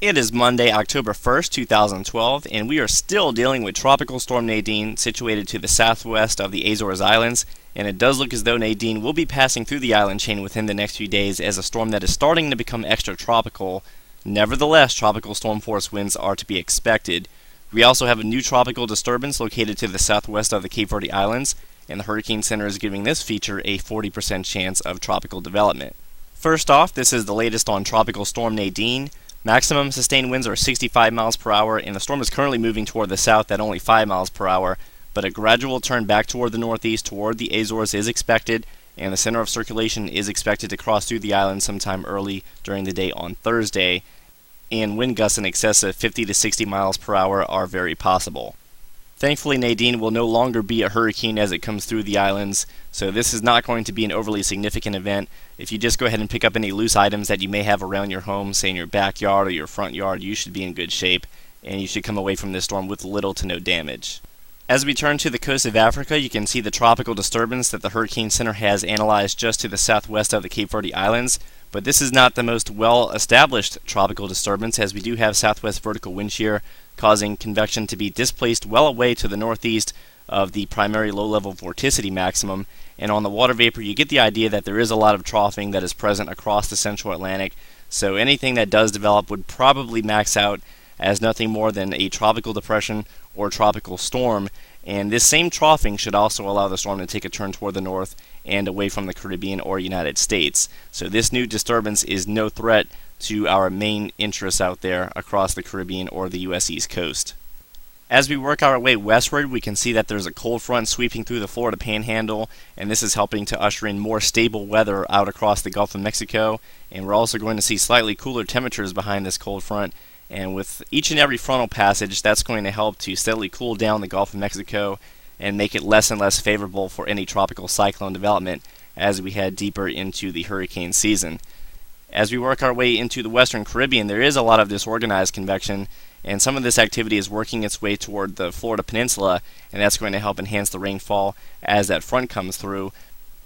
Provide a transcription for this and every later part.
It is Monday, October 1st, 2012, and we are still dealing with Tropical Storm Nadine situated to the southwest of the Azores Islands. And it does look as though Nadine will be passing through the island chain within the next few days as a storm that is starting to become extra tropical. Nevertheless, tropical storm force winds are to be expected. We also have a new tropical disturbance located to the southwest of the Cape Verde Islands, and the Hurricane Center is giving this feature a 40% chance of tropical development. First off, this is the latest on Tropical Storm Nadine. Maximum sustained winds are 65 miles per hour, and the storm is currently moving toward the south at only 5 miles per hour, but a gradual turn back toward the northeast toward the Azores is expected, and the center of circulation is expected to cross through the island sometime early during the day on Thursday, and wind gusts in excess of 50 to 60 miles per hour are very possible. Thankfully, Nadine will no longer be a hurricane as it comes through the islands, so this is not going to be an overly significant event. If you just go ahead and pick up any loose items that you may have around your home, say in your backyard or your front yard, you should be in good shape, and you should come away from this storm with little to no damage. As we turn to the coast of Africa, you can see the tropical disturbance that the Hurricane Center has analyzed just to the southwest of the Cape Verde Islands. But this is not the most well established tropical disturbance, as we do have southwest vertical wind shear causing convection to be displaced well away to the northeast of the primary low level vorticity maximum. And on the water vapor, you get the idea that there is a lot of troughing that is present across the central Atlantic. So anything that does develop would probably max out as nothing more than a tropical depression or tropical storm. And this same troughing should also allow the storm to take a turn toward the north and away from the Caribbean or United States. So this new disturbance is no threat to our main interests out there across the Caribbean or the U.S. East Coast. As we work our way westward, we can see that there's a cold front sweeping through the Florida panhandle, and this is helping to usher in more stable weather out across the Gulf of Mexico. And we're also going to see slightly cooler temperatures behind this cold front. And with each and every frontal passage, that's going to help to steadily cool down the Gulf of Mexico and make it less and less favorable for any tropical cyclone development as we head deeper into the hurricane season. As we work our way into the Western Caribbean, there is a lot of disorganized convection, and some of this activity is working its way toward the Florida Peninsula, and that's going to help enhance the rainfall as that front comes through.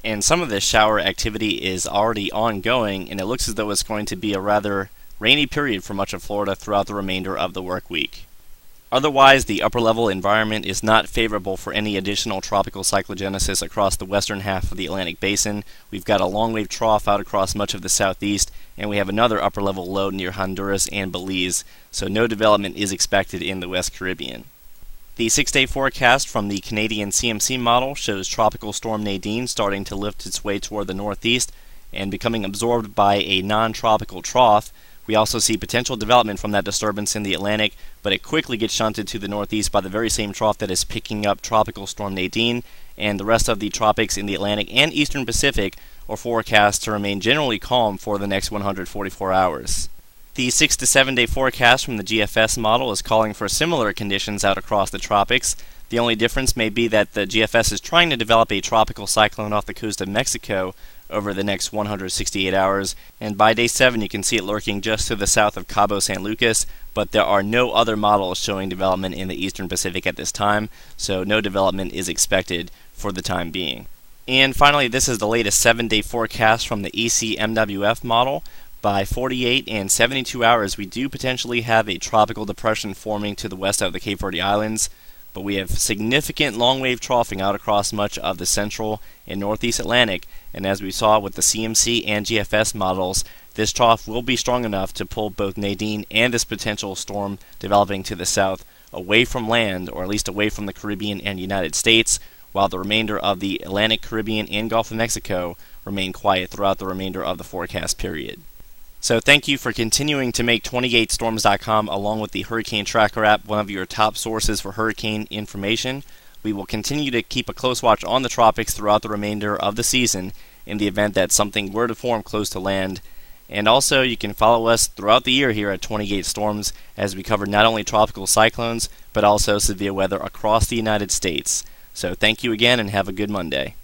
And some of this shower activity is already ongoing, and it looks as though it's going to be a rather rainy period for much of Florida throughout the remainder of the work week. Otherwise, the upper level environment is not favorable for any additional tropical cyclogenesis across the western half of the Atlantic basin. We've got a long wave trough out across much of the southeast, and we have another upper level low near Honduras and Belize, so no development is expected in the West Caribbean. The six day forecast from the Canadian CMC model shows Tropical Storm Nadine starting to lift its way toward the northeast and becoming absorbed by a non tropical trough we also see potential development from that disturbance in the Atlantic, but it quickly gets shunted to the northeast by the very same trough that is picking up Tropical Storm Nadine, and the rest of the tropics in the Atlantic and Eastern Pacific are forecast to remain generally calm for the next 144 hours. The 6 to 7 day forecast from the GFS model is calling for similar conditions out across the tropics. The only difference may be that the GFS is trying to develop a tropical cyclone off the coast of Mexico, over the next 168 hours. And by day 7, you can see it lurking just to the south of Cabo San Lucas, but there are no other models showing development in the eastern Pacific at this time, so no development is expected for the time being. And finally, this is the latest 7 day forecast from the ECMWF model. By 48 and 72 hours, we do potentially have a tropical depression forming to the west of the Cape Verde Islands but we have significant long wave troughing out across much of the central and northeast Atlantic, and as we saw with the CMC and GFS models, this trough will be strong enough to pull both Nadine and this potential storm developing to the south away from land, or at least away from the Caribbean and United States, while the remainder of the Atlantic, Caribbean, and Gulf of Mexico remain quiet throughout the remainder of the forecast period. So thank you for continuing to make 28storms.com along with the Hurricane Tracker app one of your top sources for hurricane information. We will continue to keep a close watch on the tropics throughout the remainder of the season in the event that something were to form close to land. And also, you can follow us throughout the year here at 28 Storms as we cover not only tropical cyclones, but also severe weather across the United States. So, thank you again and have a good Monday.